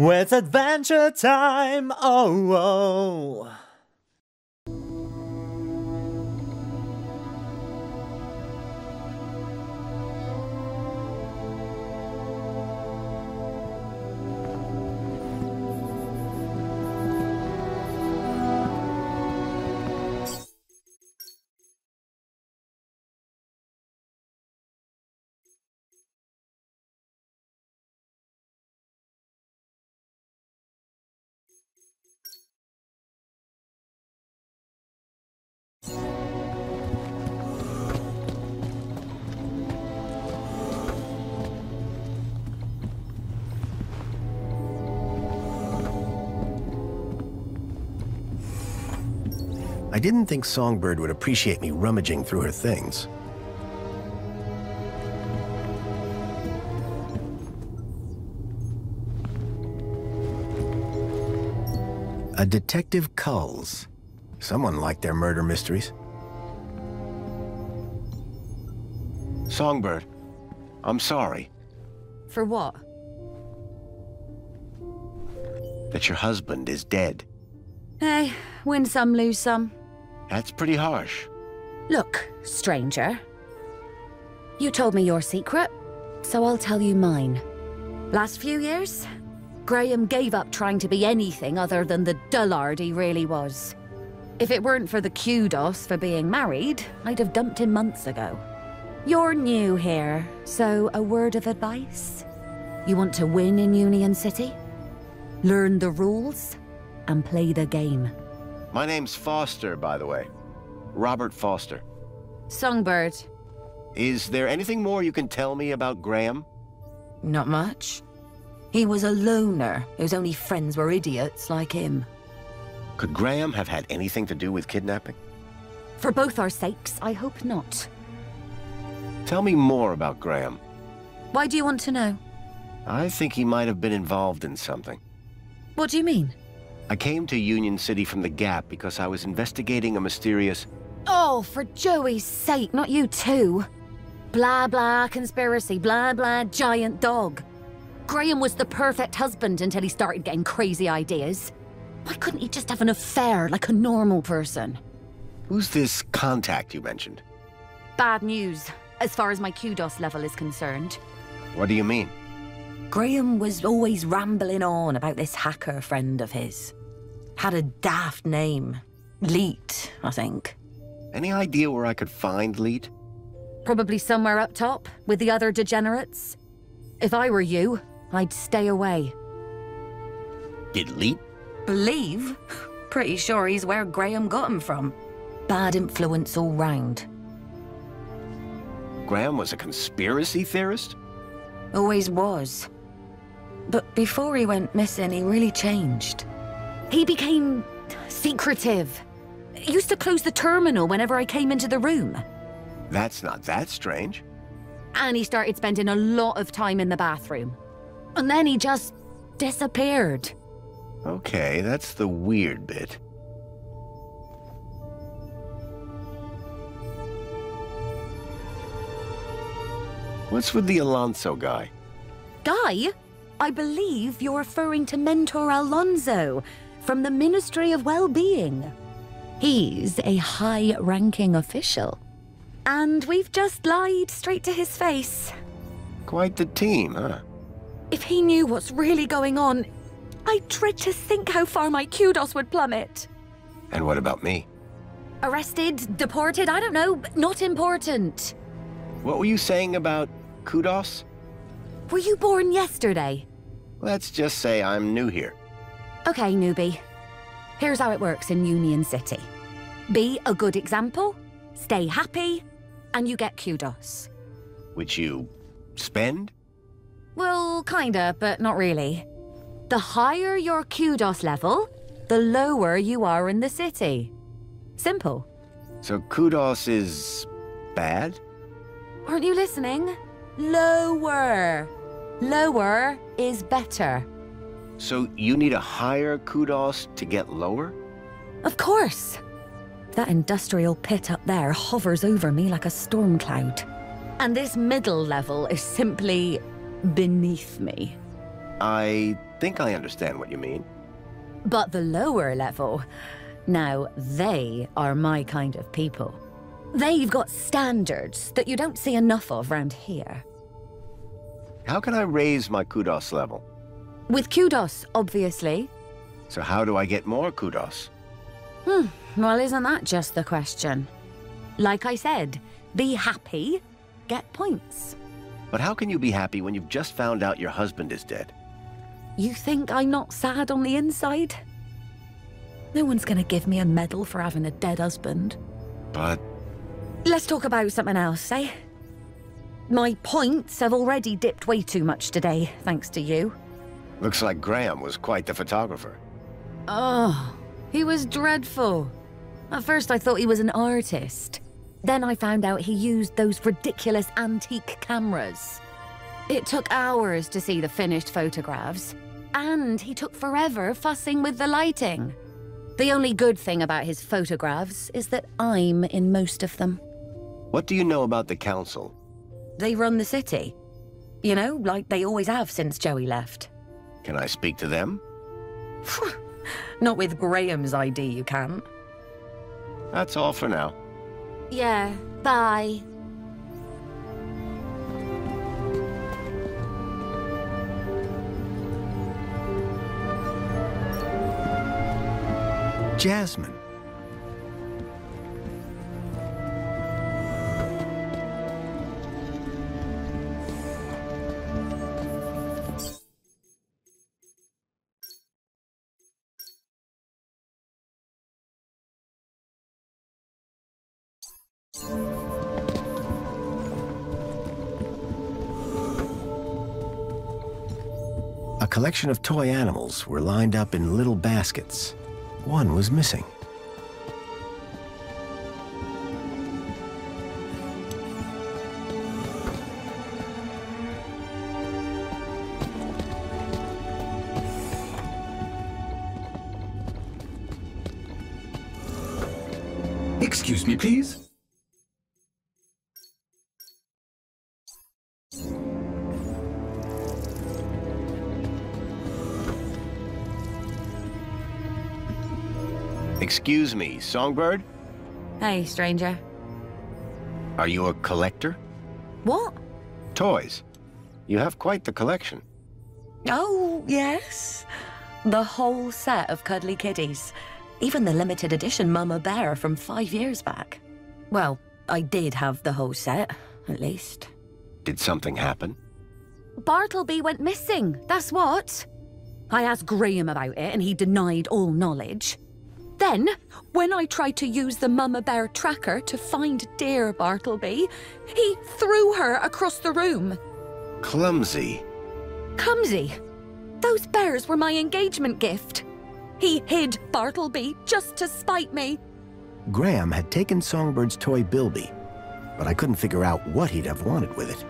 It's adventure time! Oh, oh. I didn't think Songbird would appreciate me rummaging through her things. A Detective Culls. Someone liked their murder mysteries. Songbird, I'm sorry For what? that your husband is dead. Hey, win some, lose some. That's pretty harsh. Look, stranger. You told me your secret, so I'll tell you mine. Last few years, Graham gave up trying to be anything other than the dullard he really was. If it weren't for the kudos for being married, I'd have dumped him months ago. You're new here, so a word of advice? You want to win in Union City? Learn the rules and play the game. My name's Foster, by the way. Robert Foster. Songbird. Is there anything more you can tell me about Graham? Not much. He was a loner whose only friends were idiots like him. Could Graham have had anything to do with kidnapping? For both our sakes, I hope not. Tell me more about Graham. Why do you want to know? I think he might have been involved in something. What do you mean? I came to Union City from the Gap because I was investigating a mysterious... Oh, for Joey's sake, not you too. Blah blah conspiracy, blah blah giant dog. Graham was the perfect husband until he started getting crazy ideas. Why couldn't he just have an affair like a normal person? Who's this contact you mentioned? Bad news, as far as my kudos level is concerned. What do you mean? Graham was always rambling on about this hacker friend of his. Had a daft name. Leet, I think. Any idea where I could find Leet? Probably somewhere up top, with the other degenerates. If I were you, I'd stay away. Did Leet? Believe? Pretty sure he's where Graham got him from. Bad influence all round. Graham was a conspiracy theorist? Always was. But before he went missing, he really changed. He became secretive. Used to close the terminal whenever I came into the room. That's not that strange. And he started spending a lot of time in the bathroom. And then he just disappeared. Okay, that's the weird bit. What's with the Alonso guy? Guy, I believe you're referring to Mentor Alonso from the Ministry of Well-Being. He's a high-ranking official. And we've just lied straight to his face. Quite the team, huh? If he knew what's really going on, I dread to think how far my kudos would plummet. And what about me? Arrested, deported, I don't know, not important. What were you saying about kudos? Were you born yesterday? Let's just say I'm new here. Okay, newbie. Here's how it works in Union City. Be a good example, stay happy, and you get kudos. Which you spend? Well, kinda, but not really. The higher your kudos level, the lower you are in the city. Simple. So kudos is bad? Aren't you listening? Lower. Lower is better. So you need a higher kudos to get lower? Of course. That industrial pit up there hovers over me like a storm cloud. And this middle level is simply beneath me. I think I understand what you mean. But the lower level, now they are my kind of people. They've got standards that you don't see enough of round here. How can I raise my kudos level? With kudos, obviously. So how do I get more kudos? Hmm, well, isn't that just the question? Like I said, be happy, get points. But how can you be happy when you've just found out your husband is dead? You think I'm not sad on the inside? No one's gonna give me a medal for having a dead husband. But Let's talk about something else, eh? My points have already dipped way too much today, thanks to you. Looks like Graham was quite the photographer. Oh, he was dreadful. At first I thought he was an artist. Then I found out he used those ridiculous antique cameras. It took hours to see the finished photographs. And he took forever fussing with the lighting. The only good thing about his photographs is that I'm in most of them. What do you know about the council? They run the city. You know, like they always have since Joey left. Can I speak to them? Not with Graham's ID, you can't. That's all for now. Yeah, bye. Jasmine. Collection of toy animals were lined up in little baskets. One was missing. Excuse me, please. Excuse me, Songbird? Hey, stranger. Are you a collector? What? Toys. You have quite the collection. Oh, yes. The whole set of cuddly kiddies. Even the limited edition Mama Bear from five years back. Well, I did have the whole set, at least. Did something happen? Bartleby went missing, that's what. I asked Graham about it and he denied all knowledge. Then, when I tried to use the Mama Bear tracker to find dear Bartleby, he threw her across the room. Clumsy. Clumsy. Those bears were my engagement gift. He hid Bartleby just to spite me. Graham had taken Songbird's toy Bilby, but I couldn't figure out what he'd have wanted with it.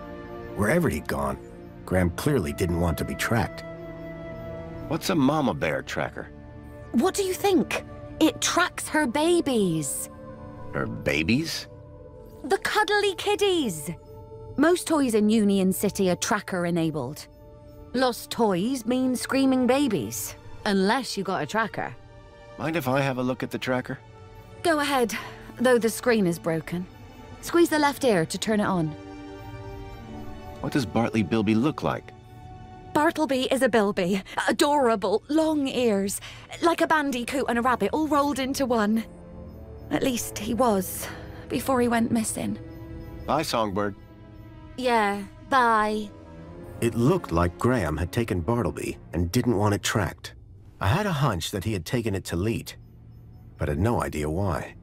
Wherever he'd gone, Graham clearly didn't want to be tracked. What's a mama bear tracker? What do you think? It tracks her babies. Her babies? The cuddly kiddies. Most toys in Union City are tracker enabled. Lost toys mean screaming babies, unless you got a tracker. Mind if I have a look at the tracker? Go ahead, though the screen is broken. Squeeze the left ear to turn it on. What does Bartleby Bilby look like? Bartleby is a bilby. Adorable, long ears. Like a bandicoot and a rabbit all rolled into one. At least he was, before he went missing. Bye, Songbird. Yeah, bye. It looked like Graham had taken Bartleby and didn't want it tracked. I had a hunch that he had taken it to Leet, but had no idea why.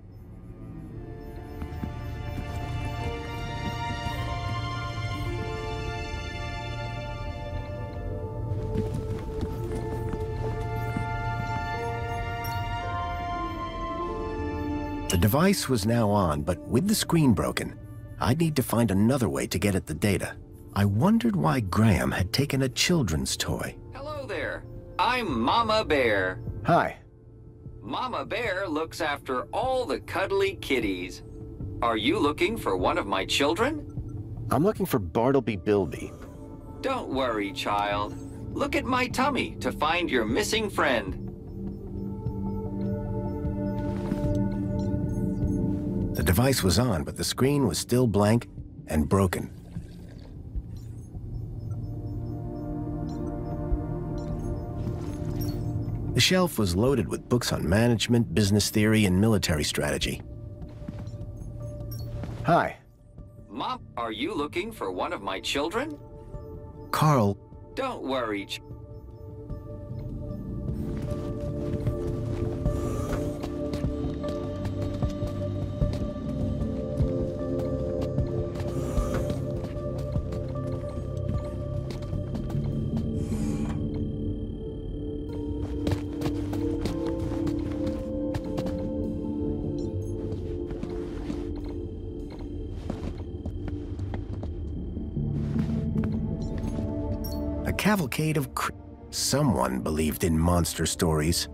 The device was now on, but with the screen broken, I'd need to find another way to get at the data. I wondered why Graham had taken a children's toy. Hello there. I'm Mama Bear. Hi. Mama Bear looks after all the cuddly kitties. Are you looking for one of my children? I'm looking for Bartleby Bilby. Don't worry, child. Look at my tummy to find your missing friend. The device was on, but the screen was still blank and broken. The shelf was loaded with books on management, business theory, and military strategy. Hi, Mom, are you looking for one of my children? Carl. Don't worry. Cavalcade of Someone believed in monster stories.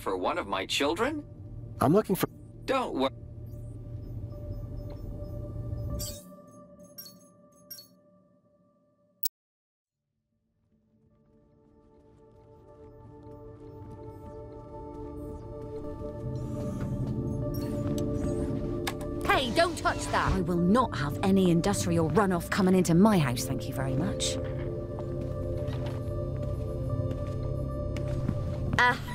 For one of my children? I'm looking for. Don't worry. Hey, don't touch that! I will not have any industrial runoff coming into my house, thank you very much. Ahem!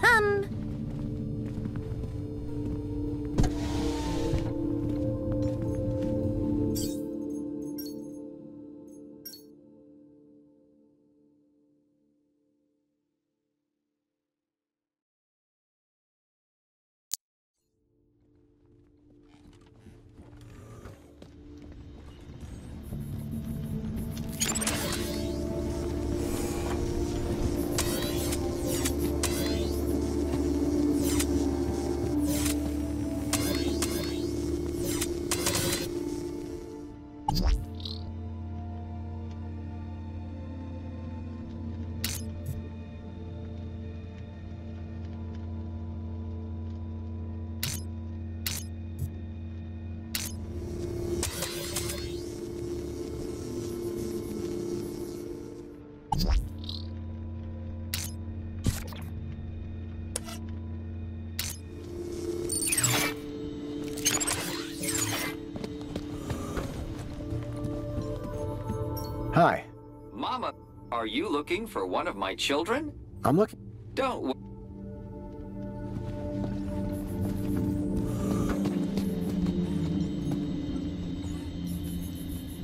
Looking for one of my children? I'm looking. Don't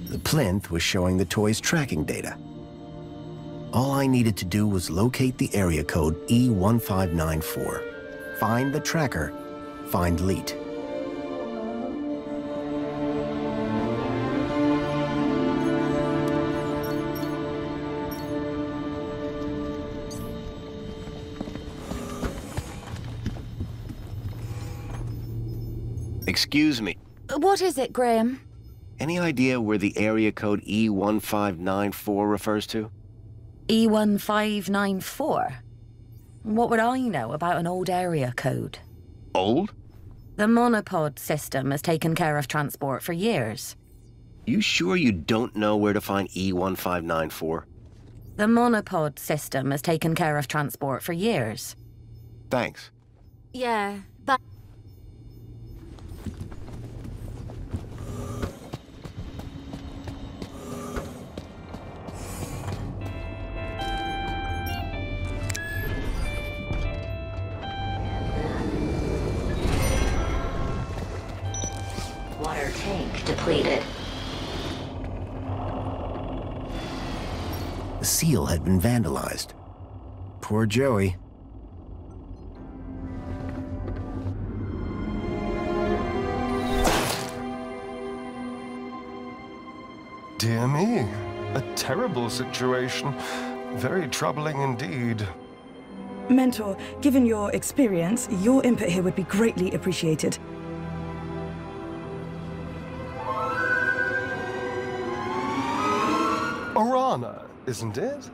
The plinth was showing the toy's tracking data. All I needed to do was locate the area code E1594, find the tracker, find Leet. Excuse me. Uh, what is it, Graham? Any idea where the area code E1594 refers to? E E1594? What would I know about an old area code? Old? The monopod system has taken care of transport for years. You sure you don't know where to find E1594? The monopod system has taken care of transport for years. Thanks. Yeah, been vandalized. Poor Joey. Dear me, a terrible situation. Very troubling indeed. Mentor, given your experience, your input here would be greatly appreciated. Orana, isn't it?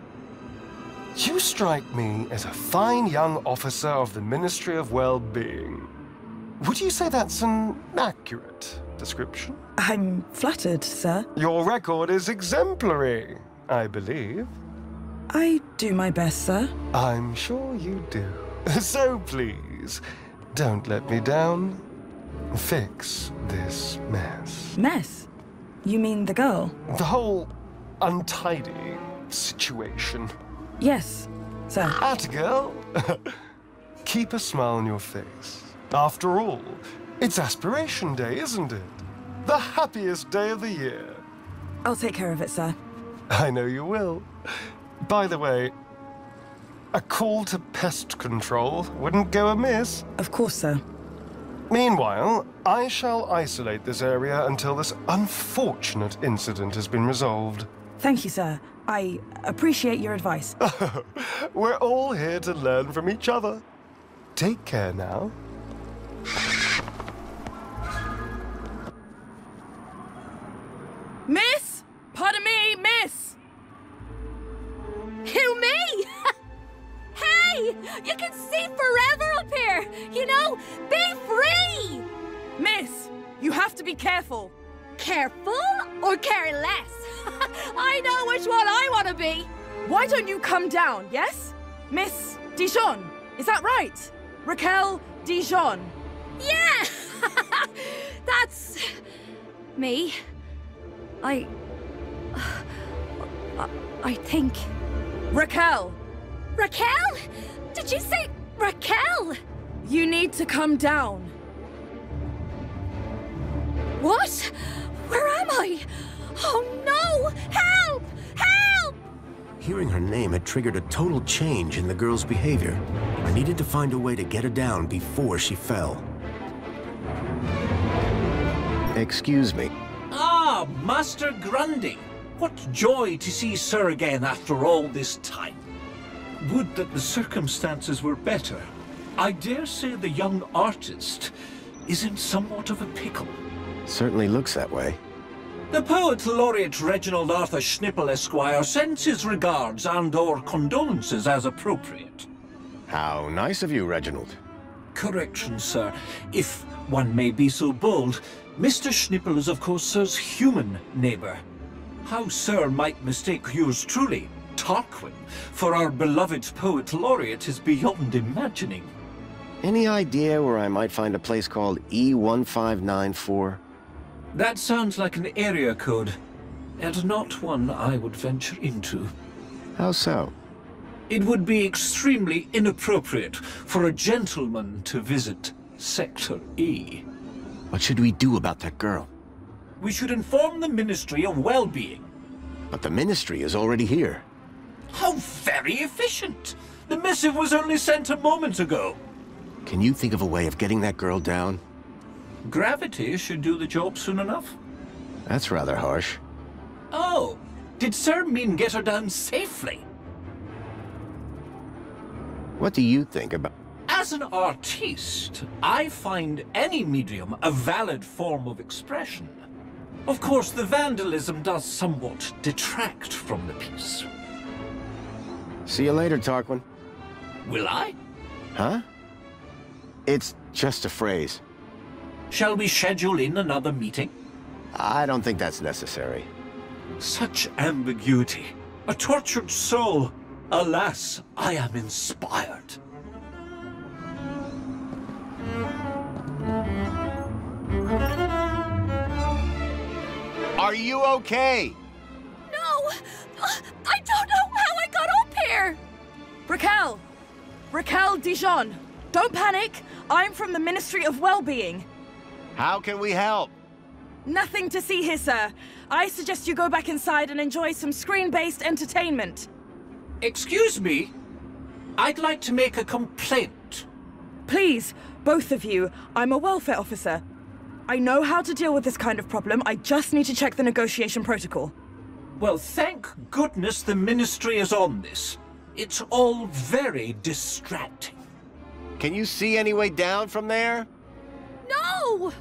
You strike me as a fine young officer of the Ministry of Well-Being. Would you say that's an accurate description? I'm flattered, sir. Your record is exemplary, I believe. I do my best, sir. I'm sure you do. So please, don't let me down. Fix this mess. Mess? You mean the girl? The whole untidy situation. Yes, sir. At girl. Keep a smile on your face. After all, it's Aspiration Day, isn't it? The happiest day of the year. I'll take care of it, sir. I know you will. By the way, a call to pest control wouldn't go amiss. Of course, sir. Meanwhile, I shall isolate this area until this unfortunate incident has been resolved. Thank you, sir. I appreciate your advice. We're all here to learn from each other. Take care now. Down, yes? Miss Dijon, is that right? Raquel Dijon. Yeah! That's... me. I... Uh, I, I think... Raquel, Raquel? Did you say Raquel? you need to come down. What? Where am I? Oh no! Help! Help! Hearing her name had triggered a total change in the girl's behavior. I needed to find a way to get her down before she fell. Excuse me. Ah, Master Grundy. What joy to see Sir again after all this time. Would that the circumstances were better. I dare say the young artist is in somewhat of a pickle. Certainly looks that way. The poet laureate Reginald Arthur Schnipple Esquire sends his regards and or condolences as appropriate. How nice of you, Reginald. Correction, sir. If one may be so bold, Mr. Schnipple is of course Sir's human neighbor. How Sir might mistake yours truly, Tarquin, for our beloved poet laureate is beyond imagining. Any idea where I might find a place called E1594? That sounds like an area code, and not one I would venture into. How so? It would be extremely inappropriate for a gentleman to visit Sector E. What should we do about that girl? We should inform the Ministry of Well-Being. But the Ministry is already here. How very efficient! The missive was only sent a moment ago. Can you think of a way of getting that girl down? Gravity should do the job soon enough. That's rather harsh. Oh, did Sir mean get her down safely? What do you think about... As an artiste, I find any medium a valid form of expression. Of course, the vandalism does somewhat detract from the piece. See you later, Tarquin. Will I? Huh? It's just a phrase. Shall we schedule in another meeting? I don't think that's necessary. Such ambiguity. A tortured soul. Alas, I am inspired. Are you okay? No! Uh, I don't know how I got up here! Raquel! Raquel Dijon! Don't panic! I'm from the Ministry of Well-Being. How can we help? Nothing to see here, sir. I suggest you go back inside and enjoy some screen-based entertainment. Excuse me? I'd like to make a complaint. Please, both of you, I'm a welfare officer. I know how to deal with this kind of problem, I just need to check the negotiation protocol. Well, thank goodness the Ministry is on this. It's all very distracting. Can you see any way down from there? No!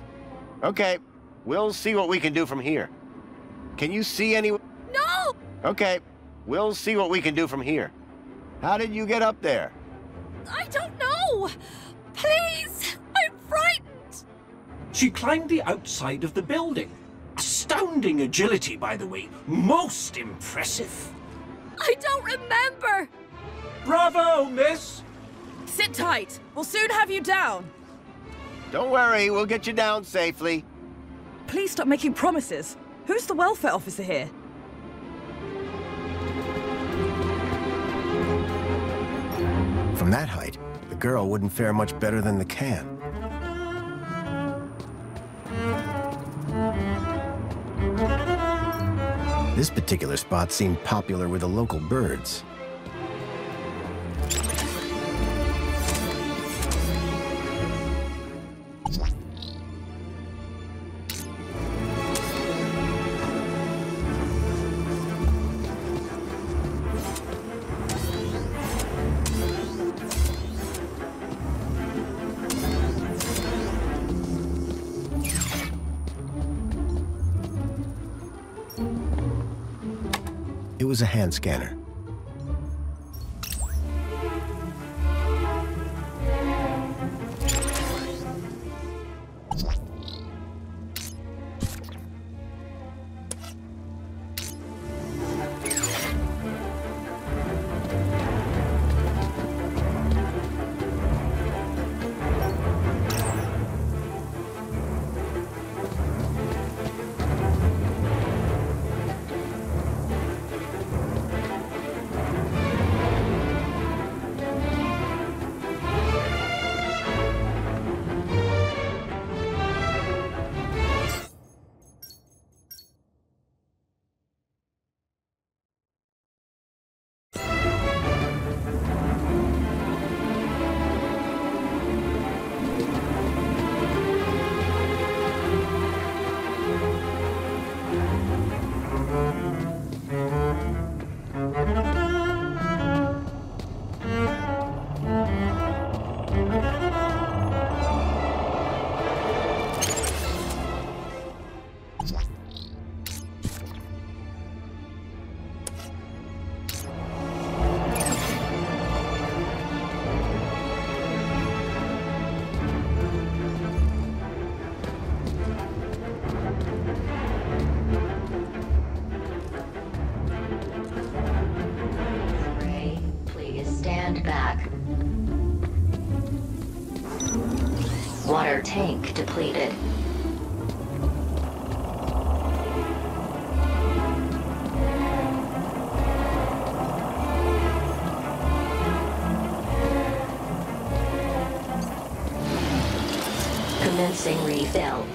Okay, we'll see what we can do from here. Can you see any... No! Okay, we'll see what we can do from here. How did you get up there? I don't know! Please! I'm frightened! She climbed the outside of the building. Astounding agility, by the way. Most impressive. I don't remember! Bravo, miss! Sit tight. We'll soon have you down. Don't worry, we'll get you down safely. Please stop making promises. Who's the welfare officer here? From that height, the girl wouldn't fare much better than the can. This particular spot seemed popular with the local birds. Was a hand scanner. Commencing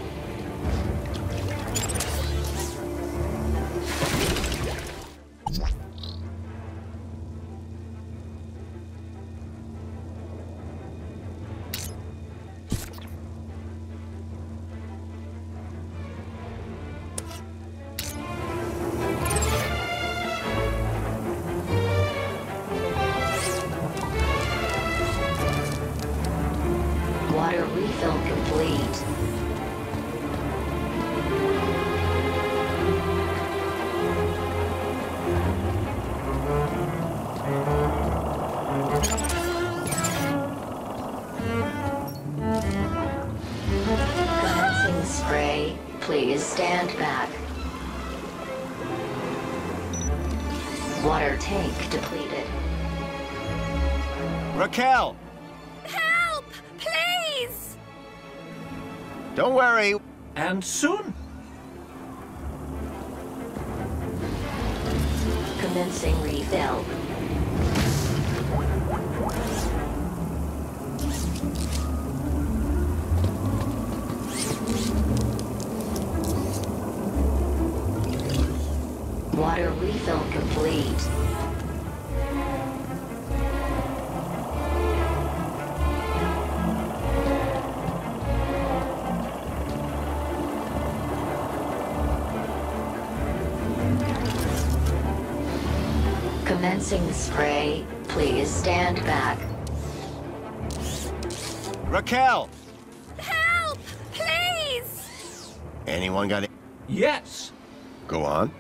worry. And soon? Raquel! Help! Please! Anyone got it? Yes. Go on.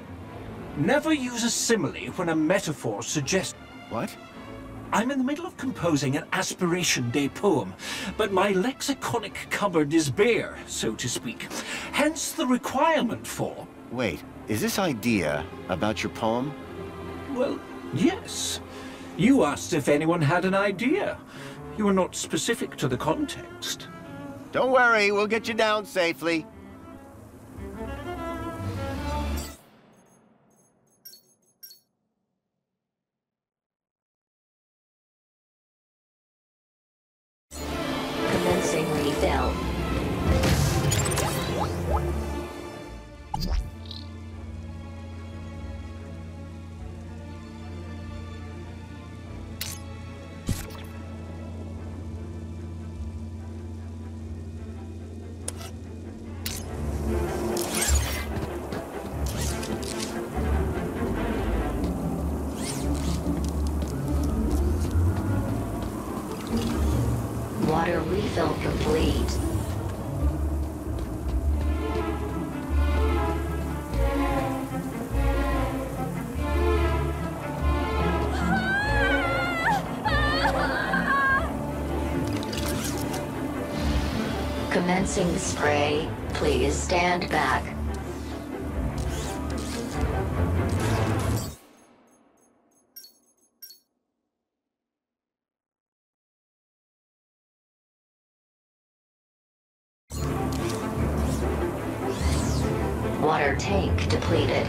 Never use a simile when a metaphor suggests... What? I'm in the middle of composing an Aspiration Day poem, but my lexiconic cupboard is bare, so to speak. Hence the requirement for... Wait, is this idea about your poem? Well, yes. You asked if anyone had an idea. You are not specific to the context. Don't worry, we'll get you down safely. Commencing refill. Spray. Please stand back. Water tank depleted.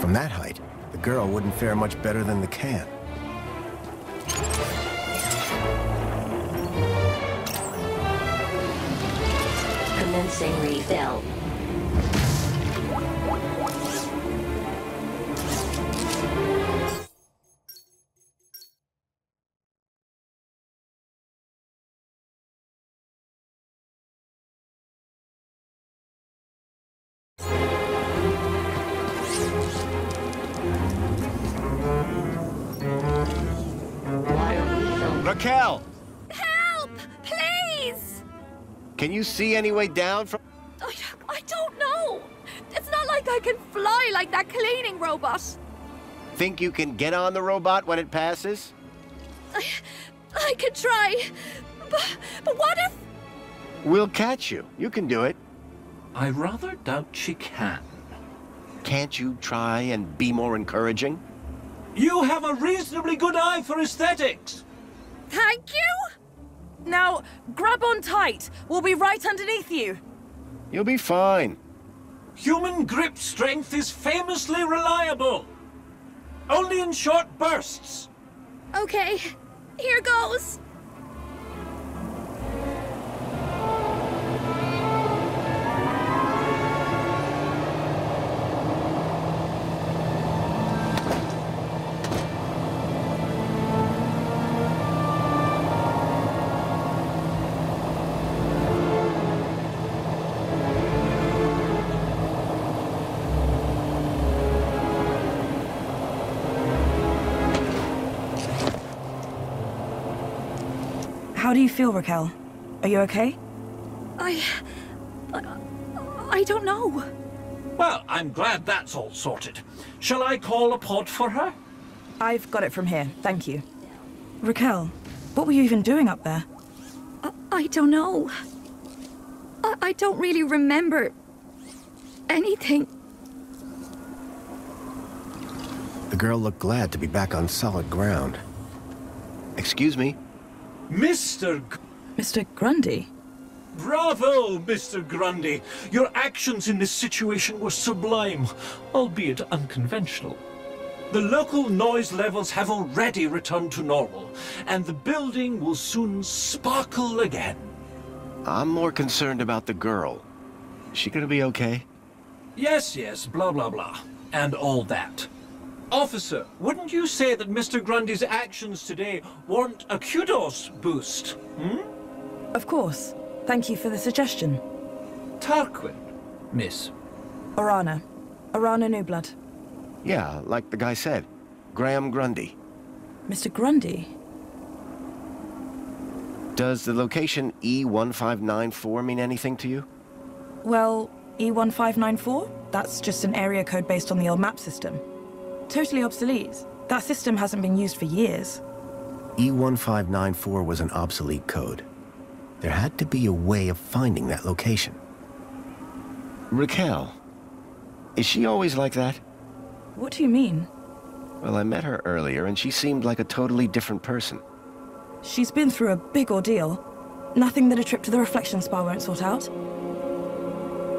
From that height, the girl wouldn't fare much better than the can. Raquel! Help! Please! Can you see any way down from... I, I don't know. It's not like I can fly like that cleaning robot. Think you can get on the robot when it passes? I, I could try. But, but what if... We'll catch you. You can do it. I rather doubt she can. Can't you try and be more encouraging? You have a reasonably good eye for aesthetics. Thank you? Now, grab on tight. We'll be right underneath you. You'll be fine. Human grip strength is famously reliable. Only in short bursts. Okay, here goes. Feel, Raquel? Are you okay? I... I, I don't know. Well, I'm glad that's all sorted. Shall I call a pod for her? I've got it from here, thank you. Raquel, what were you even doing up there? I, I don't know. I, I don't really remember anything. The girl looked glad to be back on solid ground. Excuse me? Mr. G Mr. Grundy? Bravo, Mr. Grundy. Your actions in this situation were sublime, albeit unconventional. The local noise levels have already returned to normal, and the building will soon sparkle again. I'm more concerned about the girl. Is she gonna be okay? Yes, yes, blah, blah, blah. And all that. Officer, wouldn't you say that Mr. Grundy's actions today warrant a kudos boost, hmm? Of course. Thank you for the suggestion. Tarquin, miss. Orana. Orana Newblood. Yeah, like the guy said. Graham Grundy. Mr. Grundy? Does the location E1594 mean anything to you? Well, E1594? That's just an area code based on the old map system. Totally obsolete. That system hasn't been used for years. E1594 was an obsolete code. There had to be a way of finding that location. Raquel. Is she always like that? What do you mean? Well, I met her earlier, and she seemed like a totally different person. She's been through a big ordeal. Nothing that a trip to the Reflection Spa won't sort out.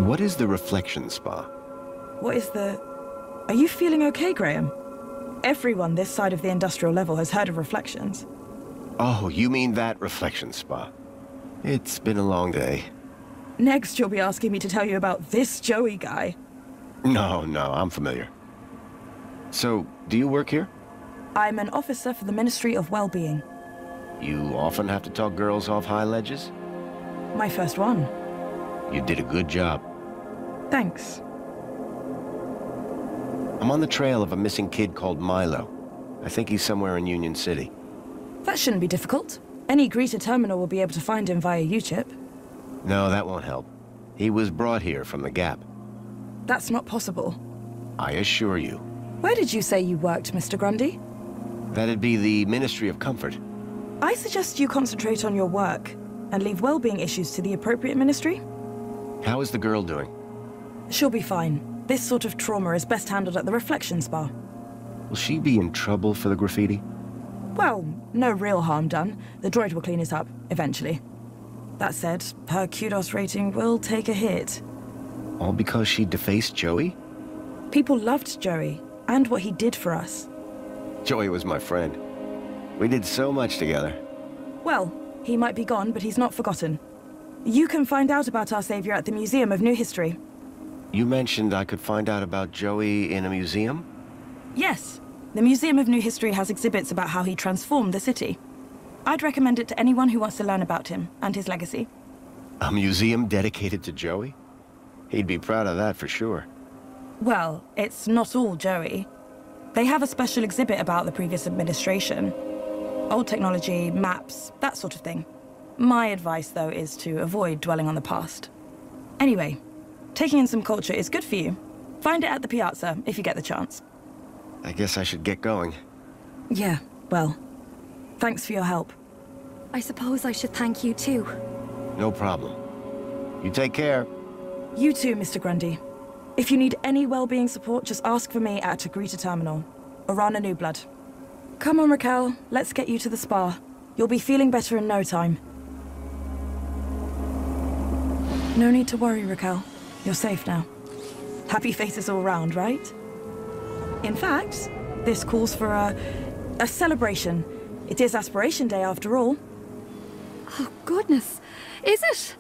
What is the Reflection Spa? What is the... Are you feeling okay, Graham? Everyone this side of the industrial level has heard of Reflections. Oh, you mean that Reflection Spa. It's been a long day. Next, you'll be asking me to tell you about this Joey guy. No, no, I'm familiar. So, do you work here? I'm an officer for the Ministry of Well-Being. You often have to talk girls off high ledges? My first one. You did a good job. Thanks. I'm on the trail of a missing kid called Milo. I think he's somewhere in Union City. That shouldn't be difficult. Any Greta terminal will be able to find him via U-chip. No, that won't help. He was brought here from the Gap. That's not possible. I assure you. Where did you say you worked, Mr. Grundy? That'd be the Ministry of Comfort. I suggest you concentrate on your work and leave well-being issues to the appropriate ministry. How is the girl doing? She'll be fine. This sort of trauma is best handled at the Reflection Spa. Will she be in trouble for the graffiti? Well, no real harm done. The droid will clean it up, eventually. That said, her kudos rating will take a hit. All because she defaced Joey? People loved Joey, and what he did for us. Joey was my friend. We did so much together. Well, he might be gone, but he's not forgotten. You can find out about our savior at the Museum of New History. You mentioned I could find out about Joey in a museum? Yes. The Museum of New History has exhibits about how he transformed the city. I'd recommend it to anyone who wants to learn about him and his legacy. A museum dedicated to Joey? He'd be proud of that for sure. Well, it's not all Joey. They have a special exhibit about the previous administration. Old technology, maps, that sort of thing. My advice, though, is to avoid dwelling on the past. Anyway, taking in some culture is good for you. Find it at the piazza, if you get the chance. I guess I should get going. Yeah, well, thanks for your help. I suppose I should thank you too. No problem. You take care. You too, Mr. Grundy. If you need any well-being support, just ask for me at Agrita Terminal. Orana Newblood. Come on, Raquel. Let's get you to the spa. You'll be feeling better in no time. No need to worry, Raquel. You're safe now. Happy faces all round, right? In fact, this calls for a... a celebration. It is Aspiration Day, after all. Oh, goodness. Is it?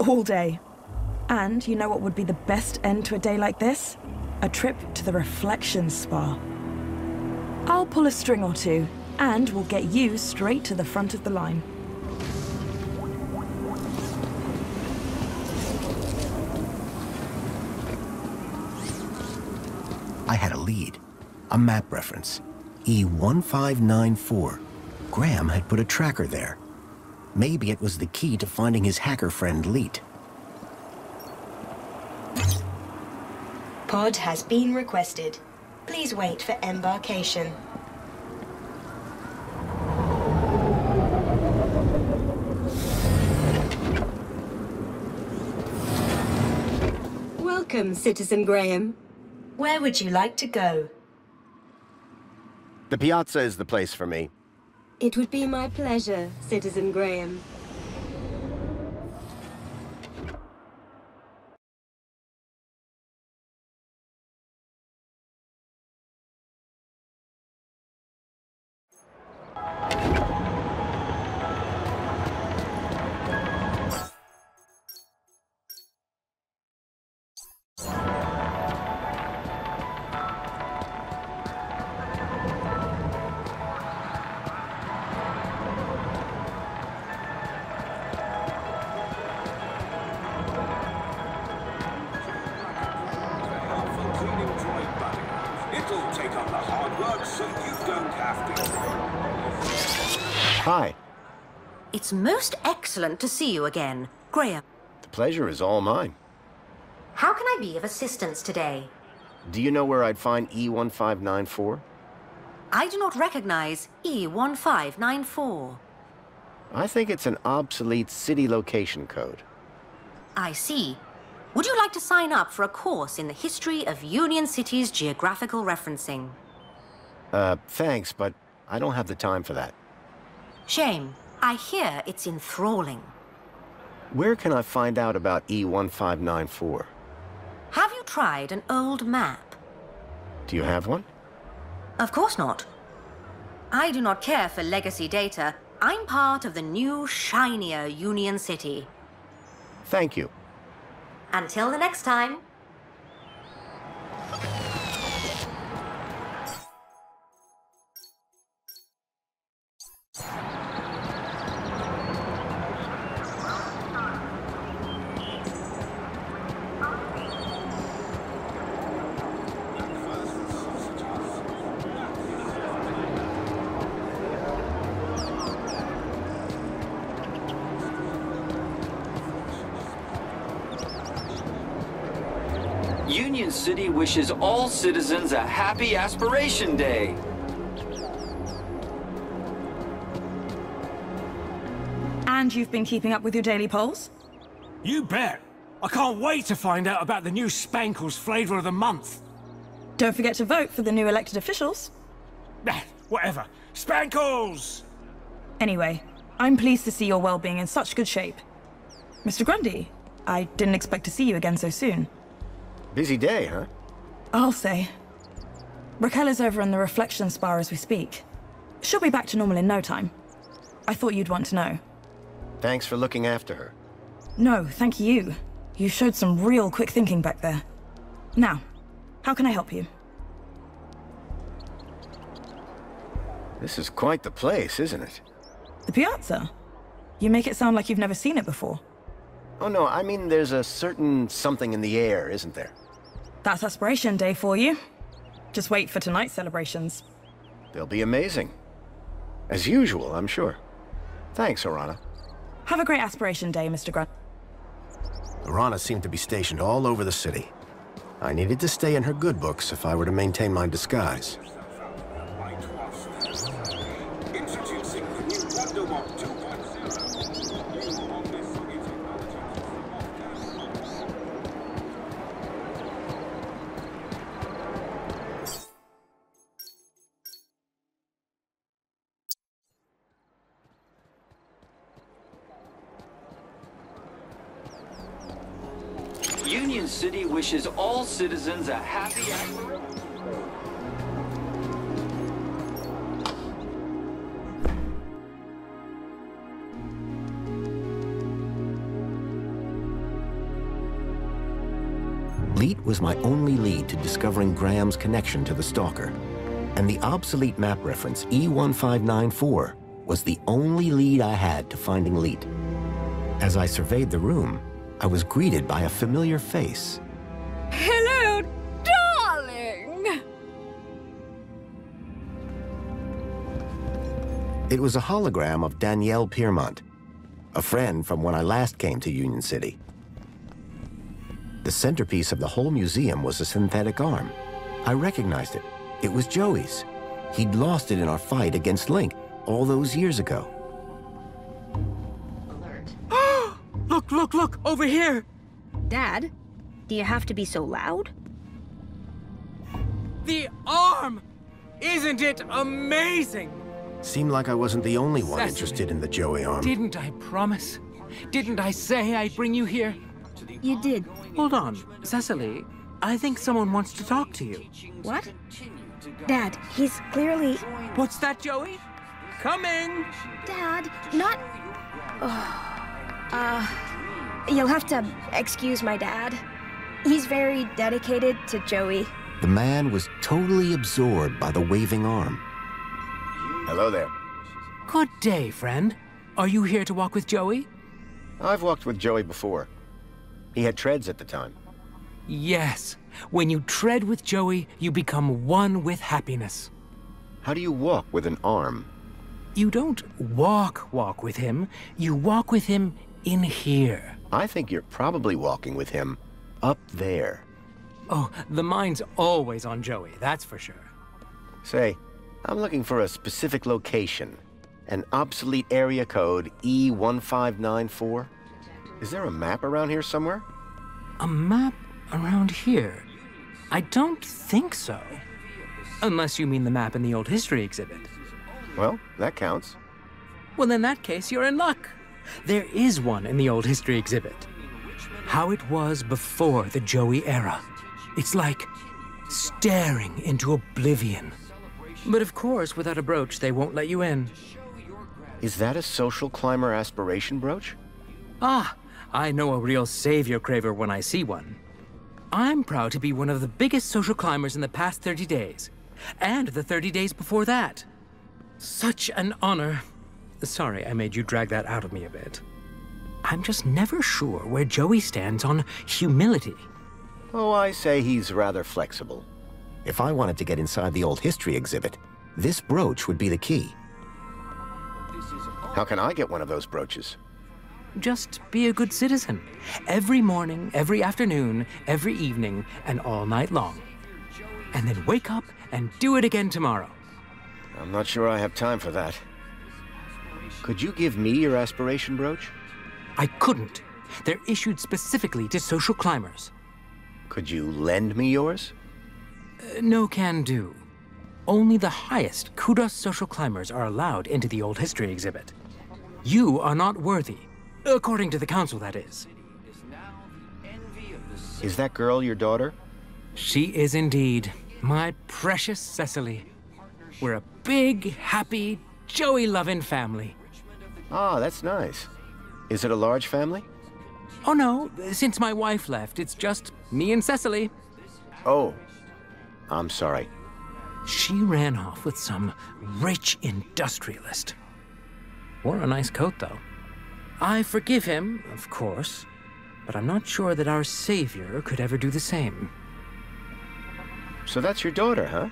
All day. And you know what would be the best end to a day like this? A trip to the Reflection Spa. I'll pull a string or two, and we'll get you straight to the front of the line. Lead. A map reference. E1594. Graham had put a tracker there. Maybe it was the key to finding his hacker friend Leet. Pod has been requested. Please wait for embarkation. Welcome, Citizen Graham. Where would you like to go? The piazza is the place for me. It would be my pleasure, Citizen Graham. It's most excellent to see you again, Graham. The pleasure is all mine. How can I be of assistance today? Do you know where I'd find E E1594? I do not recognize E E1594. I think it's an obsolete city location code. I see. Would you like to sign up for a course in the history of Union City's geographical referencing? Uh, thanks, but I don't have the time for that. Shame. I hear it's enthralling. Where can I find out about E E1594? Have you tried an old map? Do you have one? Of course not. I do not care for legacy data. I'm part of the new, shinier Union City. Thank you. Until the next time. Union City wishes all citizens a happy Aspiration Day. And you've been keeping up with your daily polls? You bet. I can't wait to find out about the new Spankles flavor of the month. Don't forget to vote for the new elected officials. Whatever. Spankles! Anyway, I'm pleased to see your well-being in such good shape. Mr. Grundy, I didn't expect to see you again so soon. Busy day, huh? I'll say. Raquel is over in the reflection spa as we speak. She'll be back to normal in no time. I thought you'd want to know. Thanks for looking after her. No, thank you. You showed some real quick thinking back there. Now, how can I help you? This is quite the place, isn't it? The piazza? You make it sound like you've never seen it before. Oh no, I mean there's a certain something in the air, isn't there? That's Aspiration Day for you. Just wait for tonight's celebrations. They'll be amazing. As usual, I'm sure. Thanks, Orana. Have a great Aspiration Day, Mr. Grunt. Orana seemed to be stationed all over the city. I needed to stay in her good books if I were to maintain my disguise. Union City wishes all citizens a happy Leet was my only lead to discovering Graham's connection to the Stalker. And the obsolete map reference E1594 was the only lead I had to finding Leet. As I surveyed the room, I was greeted by a familiar face. Hello, darling! It was a hologram of Danielle Piermont, a friend from when I last came to Union City. The centerpiece of the whole museum was a synthetic arm. I recognized it. It was Joey's. He'd lost it in our fight against LINC all those years ago. Look, look, look, over here! Dad, do you have to be so loud? The arm! Isn't it amazing? Seemed like I wasn't the only one Cecily. interested in the Joey arm. Didn't I promise? Didn't I say I'd bring you here? You did. Hold on, Cecily. I think someone wants to talk to you. What? Dad, he's clearly. What's that, Joey? Coming! Dad, not. Uh, you'll have to excuse my dad. He's very dedicated to Joey. The man was totally absorbed by the waving arm. Hello there. Good day, friend. Are you here to walk with Joey? I've walked with Joey before. He had treads at the time. Yes. When you tread with Joey, you become one with happiness. How do you walk with an arm? You don't walk walk with him, you walk with him in here. I think you're probably walking with him up there. Oh, the mind's always on Joey, that's for sure. Say, I'm looking for a specific location. An obsolete area code E1594. Is there a map around here somewhere? A map around here? I don't think so. Unless you mean the map in the old history exhibit. Well, that counts. Well, in that case, you're in luck. There is one in the old history exhibit. How it was before the Joey era. It's like staring into oblivion. But of course, without a brooch, they won't let you in. Is that a social climber aspiration brooch? Ah, I know a real savior craver when I see one. I'm proud to be one of the biggest social climbers in the past 30 days, and the 30 days before that. Such an honor. Sorry, I made you drag that out of me a bit. I'm just never sure where Joey stands on humility. Oh, I say he's rather flexible. If I wanted to get inside the old history exhibit, this brooch would be the key. How can I get one of those brooches? Just be a good citizen. Every morning, every afternoon, every evening, and all night long. And then wake up and do it again tomorrow. I'm not sure I have time for that. Could you give me your aspiration brooch? I couldn't. They're issued specifically to social climbers. Could you lend me yours? Uh, no can do. Only the highest Kudos social climbers are allowed into the old history exhibit. You are not worthy, according to the council, that is. Is that girl your daughter? She is indeed. My precious Cecily. We're a big, happy, Joey loving family. Ah, that's nice. Is it a large family? Oh no, since my wife left, it's just me and Cecily. Oh, I'm sorry. She ran off with some rich industrialist. Wore a nice coat, though. I forgive him, of course, but I'm not sure that our savior could ever do the same. So that's your daughter, huh?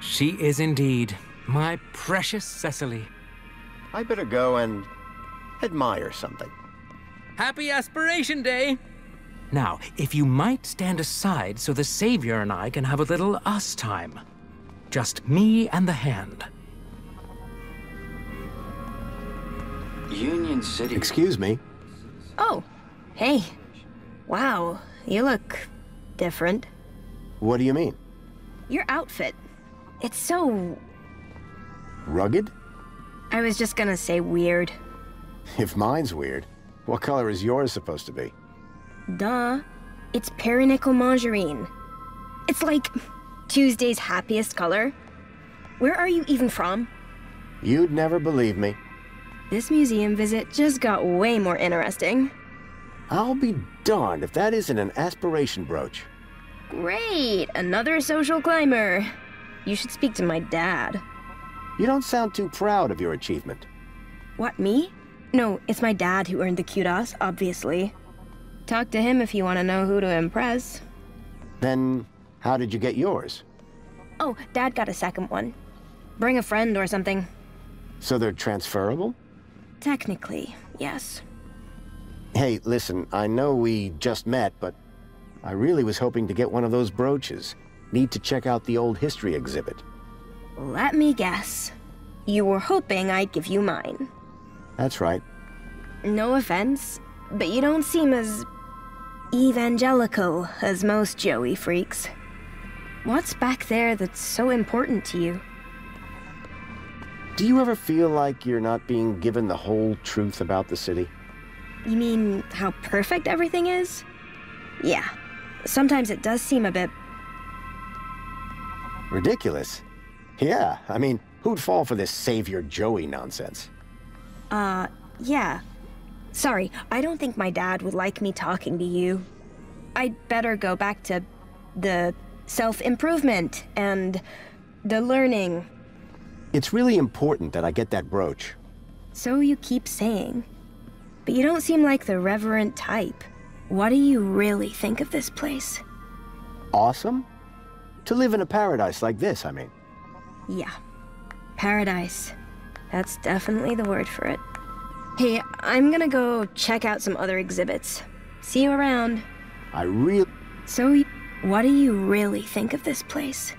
She is indeed. My precious Cecily. I better go and admire something. Happy Aspiration Day! Now, if you might stand aside so the Savior and I can have a little us time. Just me and the hand. Union City. Excuse me. Oh, hey. Wow, you look different. What do you mean? Your outfit. It's so. Rugged? I was just gonna say weird. If mine's weird, what color is yours supposed to be? Duh. It's perinickel margarine. It's like Tuesday's happiest color. Where are you even from? You'd never believe me. This museum visit just got way more interesting. I'll be darned if that isn't an aspiration brooch. Great! Another social climber. You should speak to my dad. You don't sound too proud of your achievement. What, me? No, it's my dad who earned the kudos, obviously. Talk to him if you want to know who to impress. Then, how did you get yours? Oh, Dad got a second one. Bring a friend or something. So they're transferable? Technically, yes. Hey, listen, I know we just met, but I really was hoping to get one of those brooches. Need to check out the old history exhibit. Let me guess. You were hoping I'd give you mine. That's right. No offense, but you don't seem as evangelical as most Joey freaks. What's back there that's so important to you? Do you ever feel like you're not being given the whole truth about the city? You mean how perfect everything is? Yeah. Sometimes it does seem a bit. Ridiculous. Yeah, I mean, who'd fall for this Savior Joey nonsense? Uh, yeah. Sorry, I don't think my dad would like me talking to you. I'd better go back to the self improvement and the learning. It's really important that I get that brooch. So you keep saying. But you don't seem like the reverent type. What do you really think of this place? Awesome? To live in a paradise like this, I mean. Yeah. Paradise. That's definitely the word for it. Hey, I'm gonna go check out some other exhibits. See you around. I really... So, what do you really think of this place?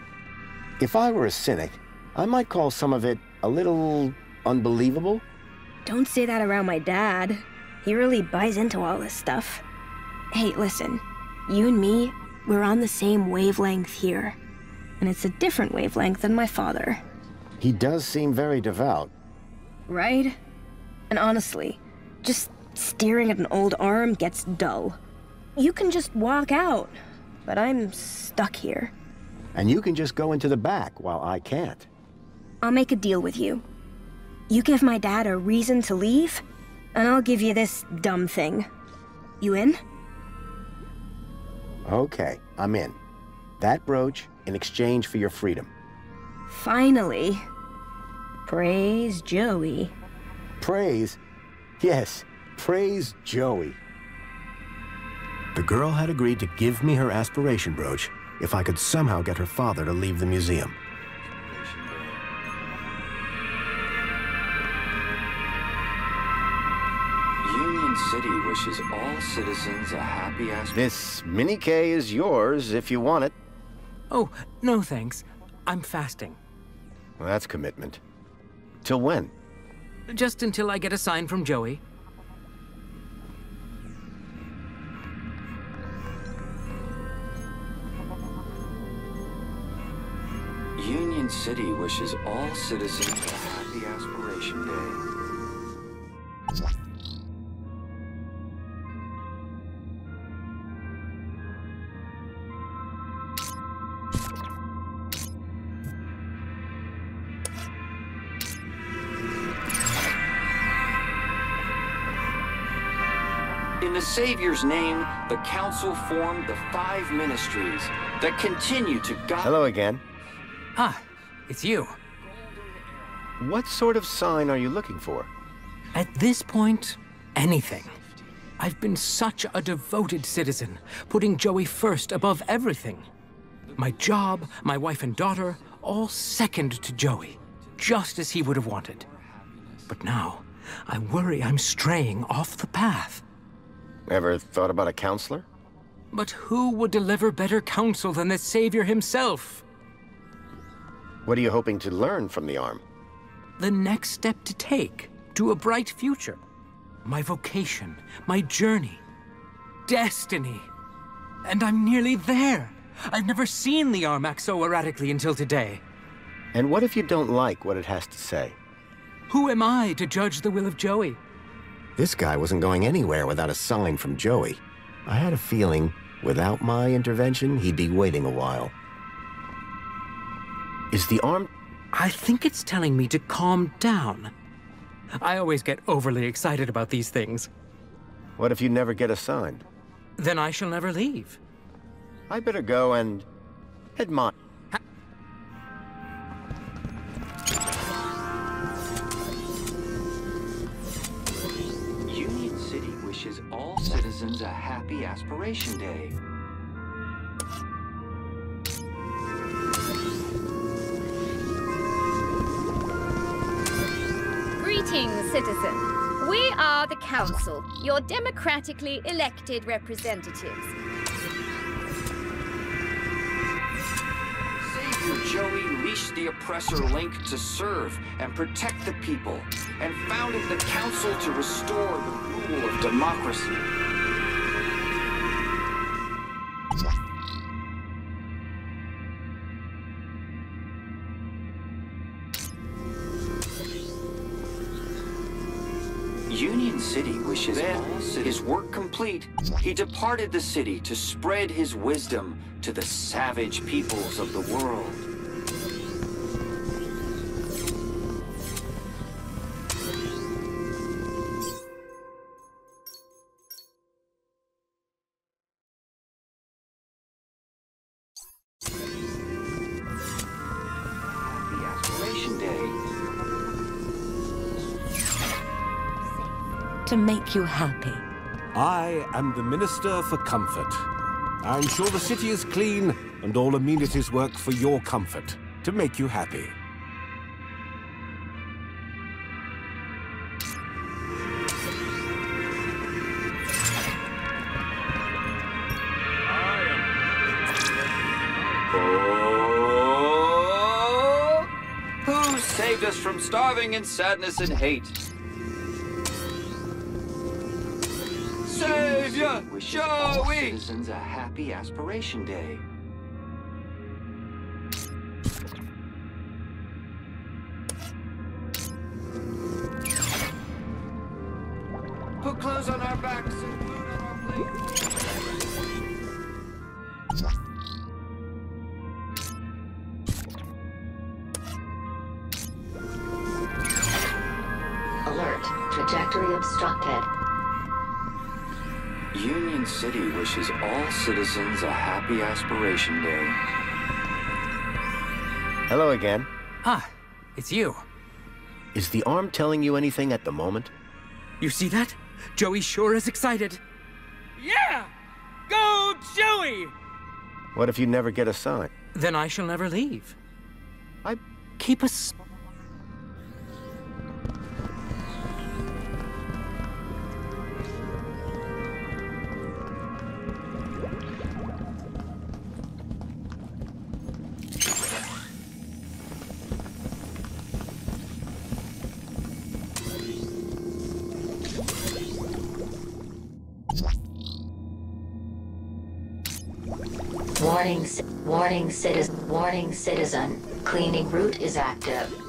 If I were a cynic, I might call some of it a little unbelievable. Don't say that around my dad. He really buys into all this stuff. Hey, listen. You and me, we're on the same wavelength here. And it's a different wavelength than my father. He does seem very devout. Right? And honestly, just staring at an old arm gets dull. You can just walk out, but I'm stuck here. And you can just go into the back while I can't. I'll make a deal with you. You give my dad a reason to leave, and I'll give you this dumb thing. You in? Okay, I'm in. That brooch in exchange for your freedom. Finally. Praise Joey. Praise? Yes, praise Joey. The girl had agreed to give me her aspiration brooch if I could somehow get her father to leave the museum. Union City wishes all citizens a happy ass. This mini K is yours if you want it. Oh, no thanks. I'm fasting. Well, that's commitment. Till when? Just until I get a sign from Joey. Union City wishes all citizens a happy aspiration day. Savior's name, the Council formed the five ministries that continue to guide. Hello again. Ah, it's you. What sort of sign are you looking for? At this point, anything. I've been such a devoted citizen, putting Joey first above everything. My job, my wife and daughter, all second to Joey, just as he would have wanted. But now, I worry I'm straying off the path. Ever thought about a counselor? But who would deliver better counsel than the Savior himself? What are you hoping to learn from the arm? The next step to take to a bright future. My vocation, my journey, destiny. And I'm nearly there. I've never seen the arm act so erratically until today. And what if you don't like what it has to say? Who am I to judge the will of Joey? This guy wasn't going anywhere without a sign from Joey. I had a feeling, without my intervention, he'd be waiting a while. Is the arm... I think it's telling me to calm down. I always get overly excited about these things. What if you never get a sign? Then I shall never leave. I better go and... admire... happy aspiration day. Greetings, citizen. We are the Council, your democratically elected representatives. Savior Joey leashed the oppressor LINC to serve and protect the people, and founded the Council to restore the rule of democracy. City wishes then, his work complete, he departed the city to spread his wisdom to the savage peoples of the world. to make you happy. I am the Minister for Comfort. I ensure the city is clean and all amenities work for your comfort, to make you happy. Oh, who saved us from starving in sadness and hate. Savior! Wishes all Joey! citizens a happy aspiration day. Put clothes on our backs and food on our plates. Alert. Trajectory obstructed. Union City wishes all citizens a happy aspiration day. Hello again. Ah, it's you. Is the arm telling you anything at the moment? You see that? Joey sure is excited. Yeah! Go, Joey! What if you never get a sign? Then I shall never leave. I keep a. warning citizen, warning citizen. Cleaning route is active.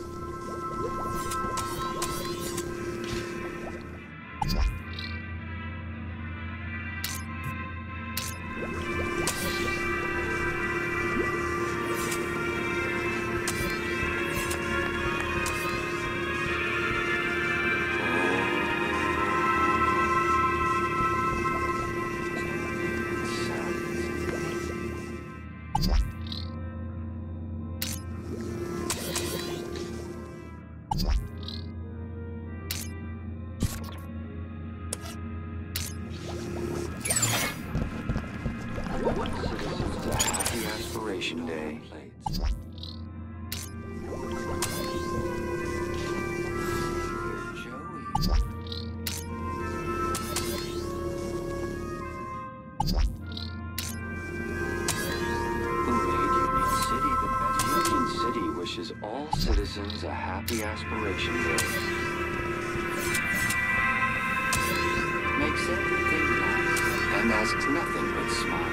Union City wishes all citizens a happy aspiration day. Makes everything nice and asks nothing but smiles.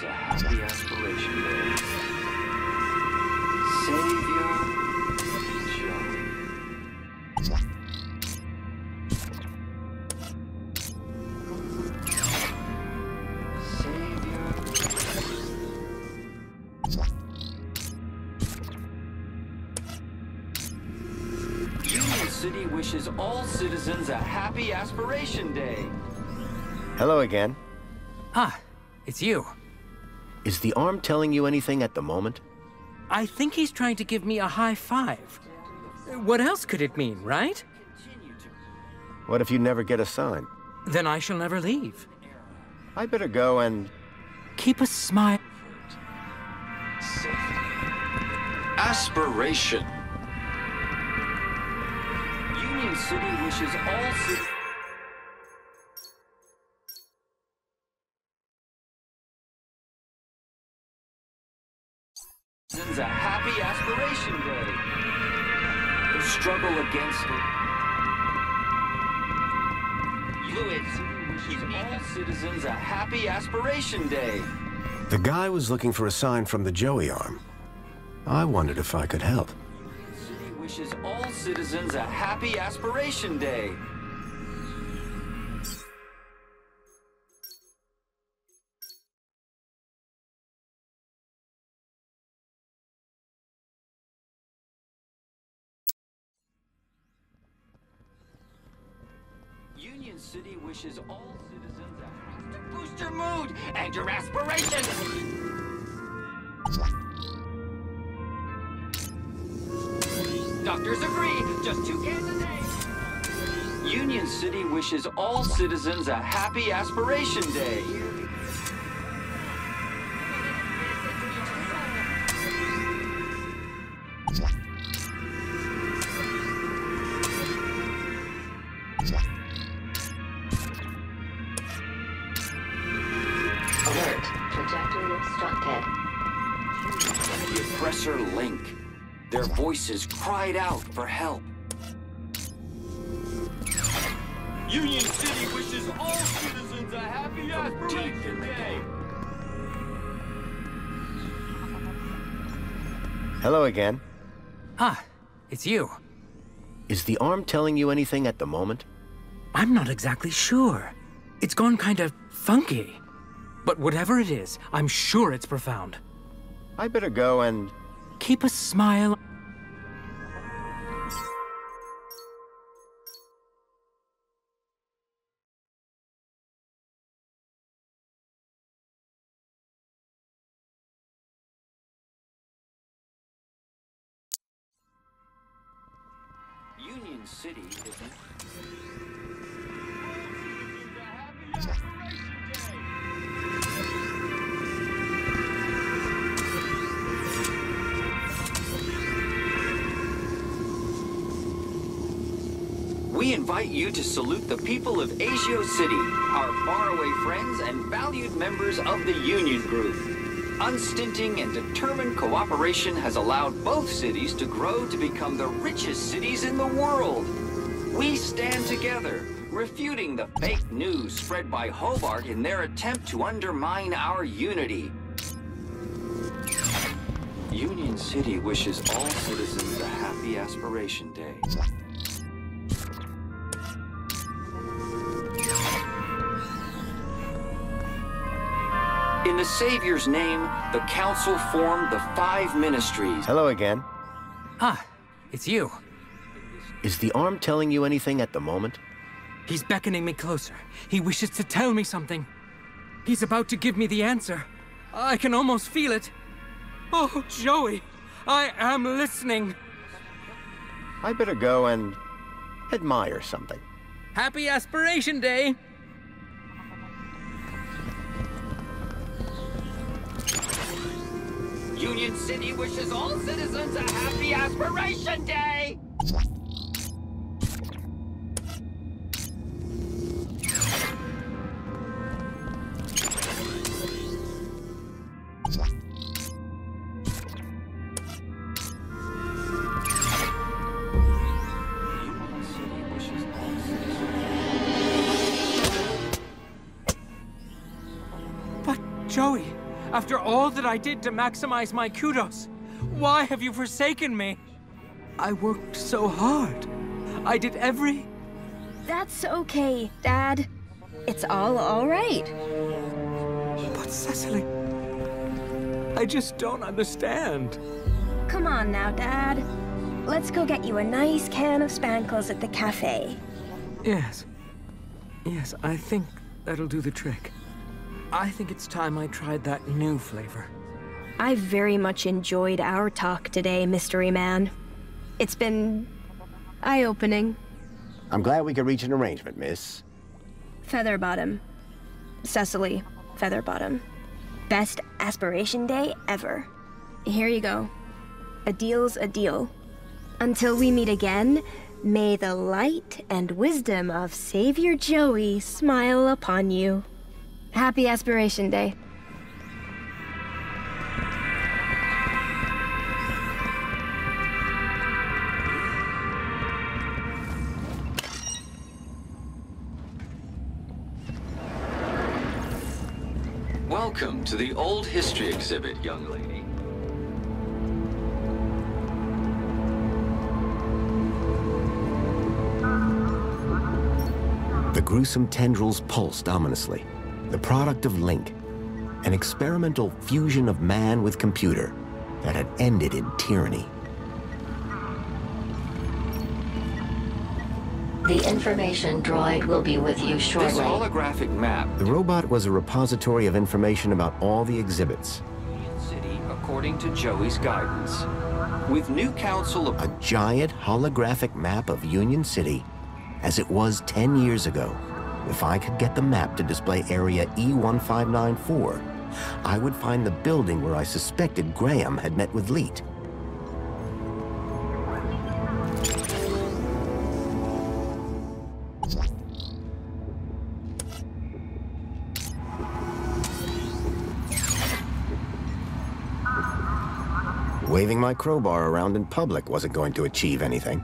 Citizens a happy aspiration day. Savior Joey. City wishes all citizens a happy aspiration day. Hello again. Ah, it's you. Is the arm telling you anything at the moment? I think he's trying to give me a high five. What else could it mean, right? What if you never get a sign? Then I shall never leave. I better go and. Keep a smile. Aspiration. Union City wishes all citizens. Citizens a happy aspiration day. The struggle against it. City wishes all citizens a happy aspiration day. The guy was looking for a sign from the Joey arm. I wondered if I could help. City wishes all citizens a happy aspiration day. Union City wishes all citizens a to boost your mood and your aspirations. Doctors agree, just two cans a day. Union City wishes all citizens a happy aspiration day. Cried out for help. Union City wishes all citizens a happy Aspiration Day. Hello again. Ah, it's you. Is the arm telling you anything at the moment? I'm not exactly sure. It's gone kind of funky. But whatever it is, I'm sure it's profound. I better go and... Keep a smile. City isn't... We invite you to salute the people of Asio City, our faraway friends and valued members of the Union Group. Unstinting and determined cooperation has allowed both cities to grow to become the richest cities in the world. We stand together, refuting the fake news spread by Hobart in their attempt to undermine our unity. Union City wishes all citizens a happy Aspiration Day. In the Savior's name, the Council formed the five ministries. Hello again. Ah, it's you. Is the arm telling you anything at the moment? He's beckoning me closer. He wishes to tell me something. He's about to give me the answer. I can almost feel it. Oh, Joey, I am listening. I better go and admire something. Happy Aspiration Day! Union City wishes all citizens a happy Aspiration Day. But, after all that I did to maximize my kudos, why have you forsaken me? I worked so hard. I did every... That's okay, Dad. It's all alright. But Cecily... I just don't understand. Come on now, Dad. Let's go get you a nice can of spankles at the cafe. Yes. Yes, I think that'll do the trick. I think it's time I tried that new flavor. I very much enjoyed our talk today, Mystery Man. It's been eye-opening. I'm glad we could reach an arrangement, miss. Featherbottom. Cecily Featherbottom. Best aspiration day ever. Here you go. A deal's a deal. Until we meet again, may the light and wisdom of Savior Joey smile upon you. Happy Aspiration Day. Welcome to the Old History exhibit, young lady. The gruesome tendrils pulsed ominously. The product of LINC, an experimental fusion of man with computer that had ended in tyranny. The information droid will be with you shortly. This shortly. holographic map, The robot was a repository of information about all the exhibits. City, according to Joey's guidance. With new council of A giant holographic map of Union City as it was 10 years ago. If I could get the map to display area E1594, I would find the building where I suspected Graham had met with Leet. Waving my crowbar around in public wasn't going to achieve anything.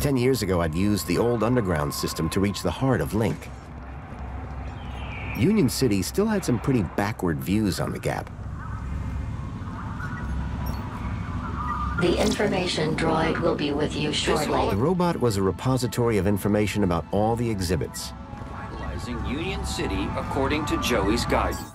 Ten years ago, I'd used the old underground system to reach the heart of LINC. Union City still had some pretty backward views on the Gap. The information droid will be with you shortly. The robot was a repository of information about all the exhibits. Analyzing Union City according to Joey's guidance.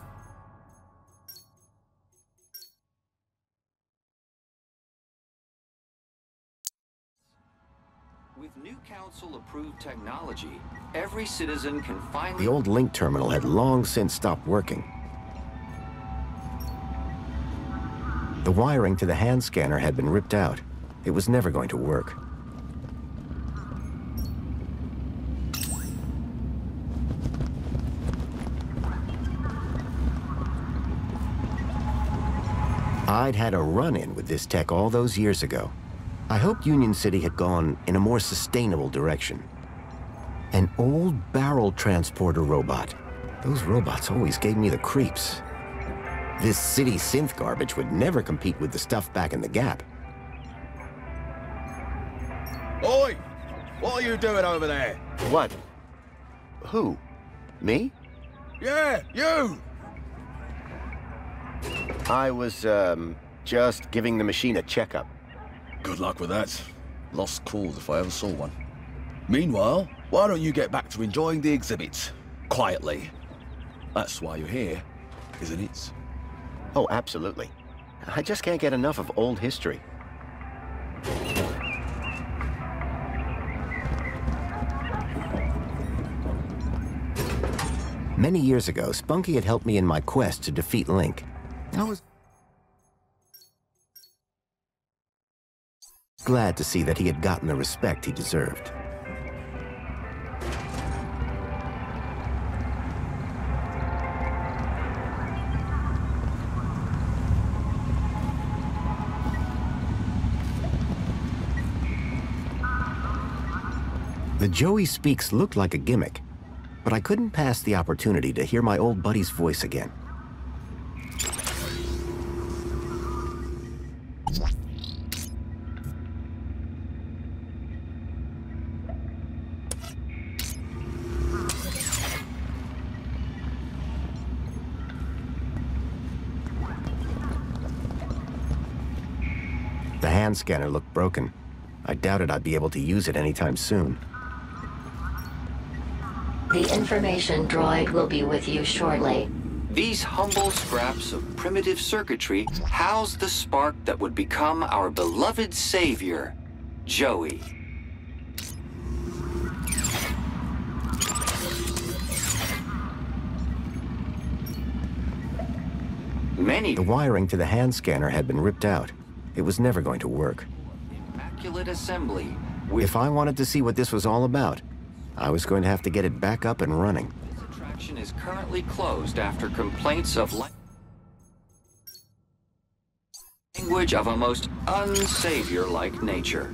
Council-approved technology, every citizen can finally... The old LINC terminal had long since stopped working. The wiring to the hand scanner had been ripped out. It was never going to work. I'd had a run-in with this tech all those years ago. I hoped Union City had gone in a more sustainable direction. An old barrel transporter robot. Those robots always gave me the creeps. This city synth garbage would never compete with the stuff back in the Gap. Oi! What are you doing over there? What? Who? Me? Yeah, you! I was, um, just giving the machine a checkup. Good luck with that. Lost cause if I ever saw one. Meanwhile, why don't you get back to enjoying the exhibit? Quietly. That's why you're here, isn't it? Oh, absolutely. I just can't get enough of old history. Many years ago, Spunky had helped me in my quest to defeat LINC. I was glad to see that he had gotten the respect he deserved. The Joey Speaks looked like a gimmick, but I couldn't pass the opportunity to hear my old buddy's voice again. Scanner looked broken. I doubted I'd be able to use it anytime soon. The information droid will be with you shortly. These humble scraps of primitive circuitry house the spark that would become our beloved savior, Joey. Many The wiring to the hand scanner had been ripped out. It was never going to work. immaculate assembly If I wanted to see what this was all about, I was going to have to get it back up and running. attraction is currently closed after complaints of language of a most unsavior-like nature.